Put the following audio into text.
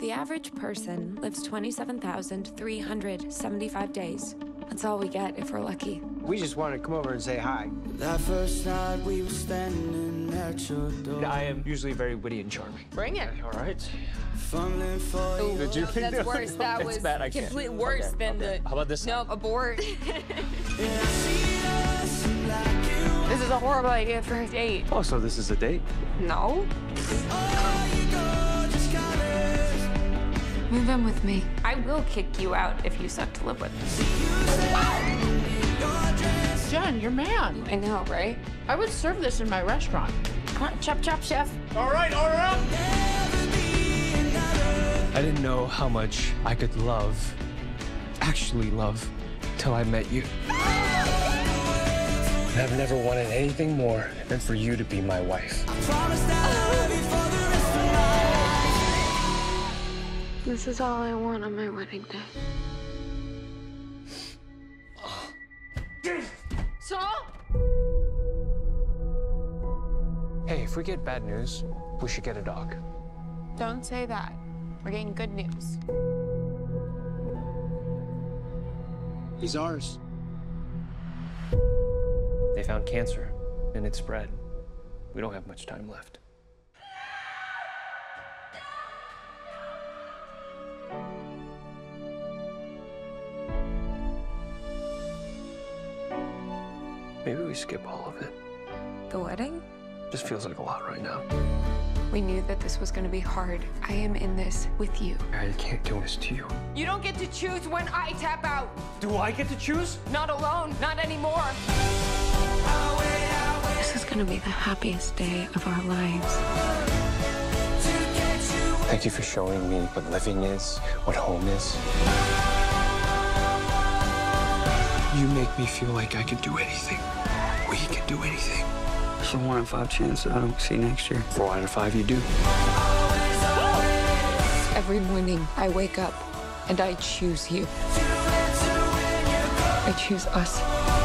The average person lives 27,375 days. That's all we get if we're lucky. We just wanted to come over and say hi. That first night we were standing at your door. I am usually very witty and charming. Bring it. All right. Fumbling for you. Did you? That's worse. That was bad, I can't. completely worse Okay, than okay. the. How about this? No, abort. I see us this is a horrible idea for a date. Oh, so this is a date? No. Oh, Move in with me. I will kick you out if you suck to live with. Jen, you're man. I know, right? I would serve this in my restaurant. Come on, chop, chop, chef. All right, all right. I didn't know how much I could love, actually love, till I met you. I've never wanted anything more than for you to be my wife. This is all I want on my wedding day. Saul? Hey, if we get bad news, we should get a dog. Don't say that. We're getting good news. He's ours. They found cancer, and it spread. We don't have much time left. Maybe we skip all of it. The wedding? Just feels like a lot right now. We knew that this was going to be hard. I am in this with you. I can't do this to you. You don't get to choose when I tap out. Do I get to choose? Not alone. Not anymore. This is going to be the happiest day of our lives. Thank you for showing me what living is, what home is. You make me feel like I can do anything. We can do anything. It's a one in five chance that I don't see next year. Four out of five, you do. Every morning, I wake up and I choose you. I choose us.